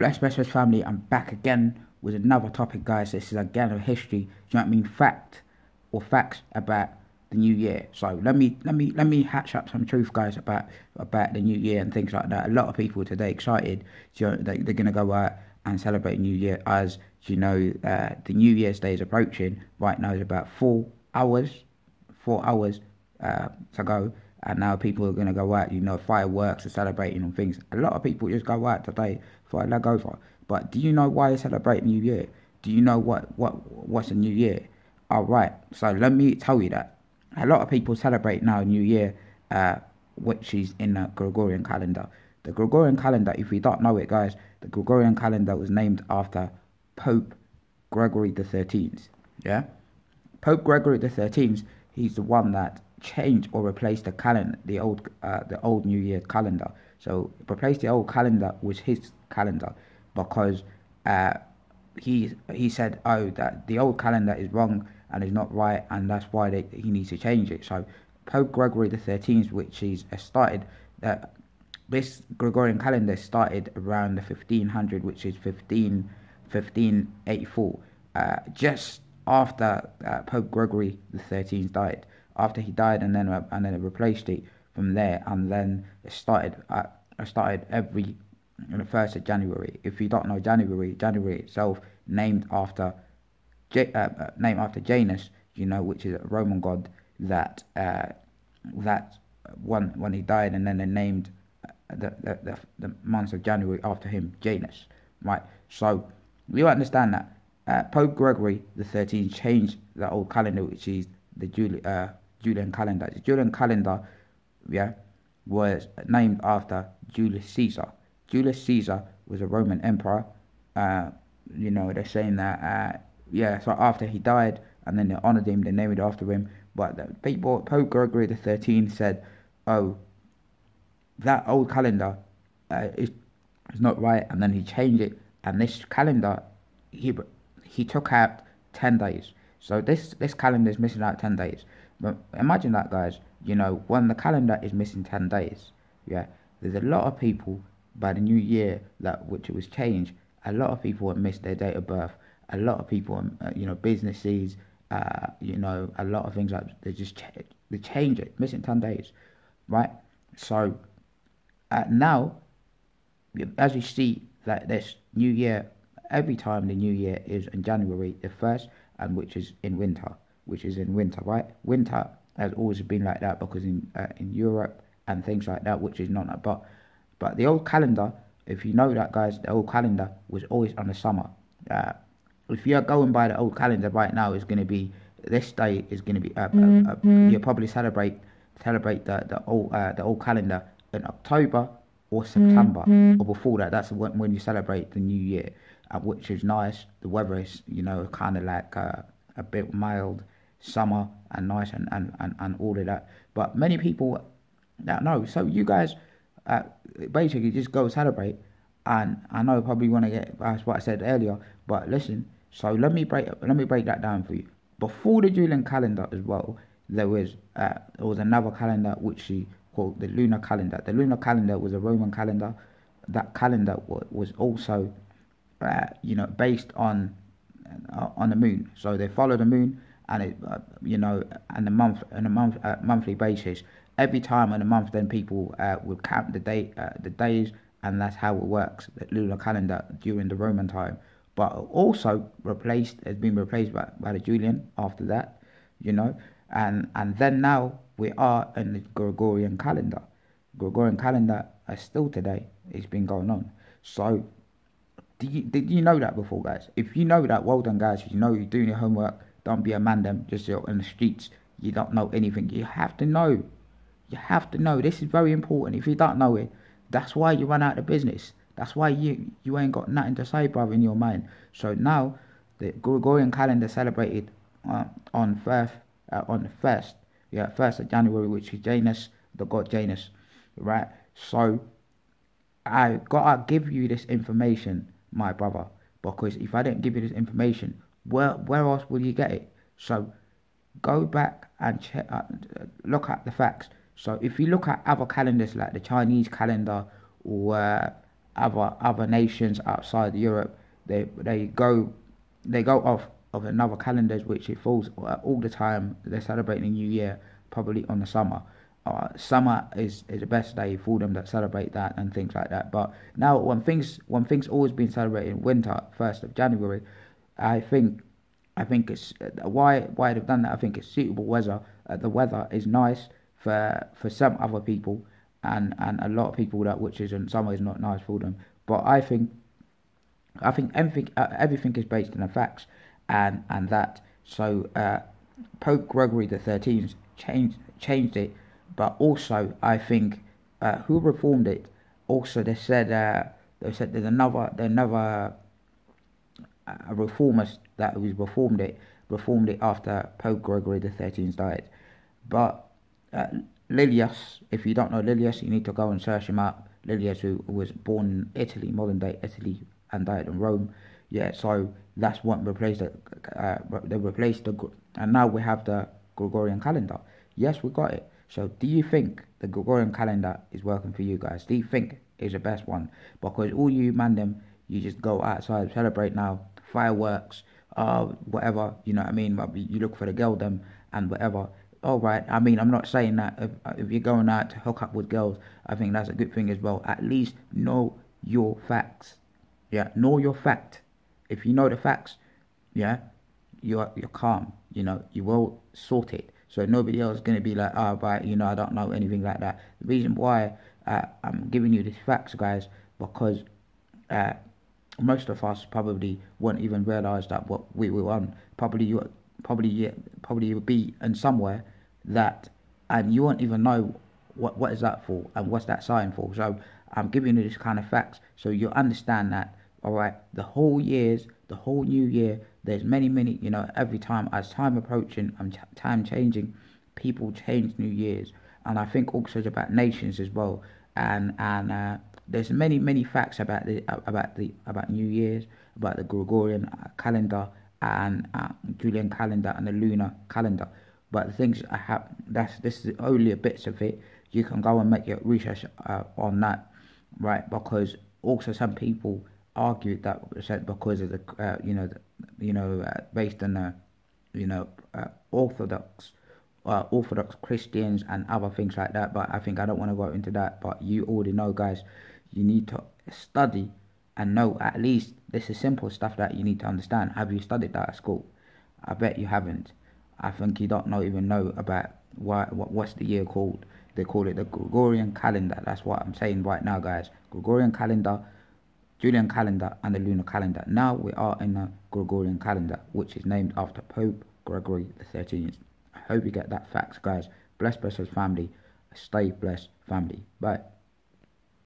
Bless Bless family, I'm back again with another topic, guys. This is again a history, do you know what I mean? Fact or facts about the new year. So let me let me let me hatch up some truth, guys, about about the new year and things like that. A lot of people today excited, you know, they, they're gonna go out and celebrate New Year as you know uh, the New Year's Day is approaching. Right now is about four hours, four hours uh, to go and now people are going to go out, you know, fireworks are celebrating and things. A lot of people just go out today for a leg over. But do you know why they celebrate New Year? Do you know what, what what's a New Year? All right, so let me tell you that. A lot of people celebrate now New Year, uh, which is in the Gregorian calendar. The Gregorian calendar, if you don't know it, guys, the Gregorian calendar was named after Pope Gregory the Thirteenth. Yeah, Pope Gregory the Thirteenth. He's the one that changed or replaced the calendar, the old, uh, the old New Year calendar. So replace the old calendar with his calendar, because uh, he he said, oh, that the old calendar is wrong and is not right, and that's why they, he needs to change it. So Pope Gregory the Thirteenth, which is uh, started that. Uh, this Gregorian calendar started around the 1500, which is 15, 1584, uh, just after uh, Pope Gregory the Thirteenth died after he died, and then uh, and then it replaced it from there, and then it started. Uh, started every the first of January. If you don't know January, January itself named after uh, uh, named after Janus, you know, which is a Roman god that uh, that one when he died, and then they named uh, the, the the the month of January after him, Janus. Right. So you understand that uh, Pope Gregory the Thirteenth changed the old calendar, which is the Julian uh, Julian calendar. The Julian calendar, yeah, was named after Julius Caesar. Julius Caesar was a Roman emperor. Uh, you know, they're saying that, uh, yeah, so after he died, and then they honored him, they named it after him. But the people, Pope Gregory the Thirteenth said, "Oh, that old calendar uh, is is not right," and then he changed it. And this calendar, he he took out ten days. So this this calendar is missing out ten days. But imagine that, guys. You know, when the calendar is missing 10 days, yeah, there's a lot of people by the new year that which it was changed. A lot of people have missed their date of birth. A lot of people, uh, you know, businesses, uh, you know, a lot of things like they just ch- they change it, missing 10 days, right? So uh, now, as you see, that this new year, every time the new year is in January the 1st, and which is in winter which is in winter, right? Winter has always been like that because in uh, in Europe and things like that, which is not. that, But but the old calendar, if you know that, guys, the old calendar was always on the summer. Uh, if you're going by the old calendar right now, it's going to be this day is going to be. Uh, mm-hmm. you'll probably celebrate celebrate the the old uh, the old calendar in October or September mm-hmm. or before that. That's when, when you celebrate the new year, uh, which is nice. The weather is you know kind of like uh, a bit mild summer and nice and, and, and, and all of that. But many people don't know. So you guys uh, basically just go celebrate. And I know probably want to get that's what I said earlier. But listen, so let me break let me break that down for you. Before the Julian calendar as well, there was uh, there was another calendar which she called the lunar calendar. The lunar calendar was a Roman calendar. That calendar was also, uh, you know, based on uh, on the moon. So they follow the moon and it, uh, you know, and a month on a month uh, monthly basis. Every time in a month, then people uh, would count the day, uh, the days, and that's how it works. The lunar calendar during the Roman time, but also replaced has been replaced by, by the Julian after that, you know, and and then now we are in the Gregorian calendar. Gregorian calendar is still today. It's been going on. So, did you, did you know that before, guys? If you know that, well done, guys. You know you're doing your homework don't be a man them just out in the streets. You don't know anything. You have to know. You have to know. This is very important. If you don't know it, that's why you run out of business. That's why you you ain't got nothing to say, brother, in your mind. So now the Gregorian calendar celebrated uh, on first uh, on the first yeah first of January, which is Janus, the god Janus, right? So I gotta give you this information, my brother, because if I didn't give you this information, where where else will you get it? So go back and check, uh, look at the facts. So if you look at other calendars like the Chinese calendar or uh, other other nations outside Europe, they they go they go off of another calendars which it falls uh, all the time. They're celebrating New Year probably on the summer. Uh, summer is, is the best day for them that celebrate that and things like that. But now when things when things always been celebrated in winter, first of January, I think I think it's uh, why why they've done that. I think it's suitable weather. Uh, the weather is nice for for some other people, and and a lot of people that which is in some ways not nice for them. But I think I think everything uh, everything is based on the facts, and and that so uh, Pope Gregory the Thirteenth changed changed it, but also I think uh, who reformed it. Also, they said uh, they said there's another there's another a reformist that was reformed it reformed it after Pope Gregory the Thirteenth died. But uh, Lilius, if you don't know Lilius, you need to go and search him up. Lilius, who was born in Italy, modern day Italy, and died in Rome. Yeah, so that's what replaced the uh, they replaced the and now we have the Gregorian calendar. Yes, we got it. So do you think the Gregorian calendar is working for you guys? Do you think is the best one? Because all you man them, you just go outside celebrate now fireworks, uh, whatever, you know what I mean? You look for the girl them and whatever. All right, I mean, I'm not saying that if, if you're going out to hook up with girls, I think that's a good thing as well. At least know your facts. Yeah, know your fact. If you know the facts, yeah, you're you're calm. You know, you will sort it. So nobody else is gonna be like, oh, right, you know, I don't know anything like that. The reason why uh, I'm giving you these facts, guys, because uh, most of us probably won't even realize that what we were on. Probably you, probably yeah, probably you would be in somewhere that, and you won't even know what what is that for and what's that sign for. So I'm giving you this kind of facts so you understand that. All right, the whole years, the whole new year. There's many, many. You know, every time as time approaching and time changing, people change New Years, and I think also it's about nations as well. And and uh, there's many many facts about the about the about New Year's, about the Gregorian uh, calendar and uh, Julian calendar and the lunar calendar. But the things I have that's this is only a bits of it. You can go and make your research uh, on that, right? Because also some people argued that said because of the uh, you know the, you know uh, based on the you know uh, orthodox uh, Orthodox Christians and other things like that. But I think I don't want to go into that. But you already know, guys you need to study and know at least this is simple stuff that you need to understand. Have you studied that at school? I bet you haven't. I think you don't know even know about why what what's the year called. They call it the Gregorian calendar. That's what I'm saying right now, guys. Gregorian calendar, Julian calendar, and the lunar calendar. Now we are in the Gregorian calendar, which is named after Pope Gregory the 13th. I hope you get that facts, guys. Bless, bless his family. Stay blessed, family. Bye.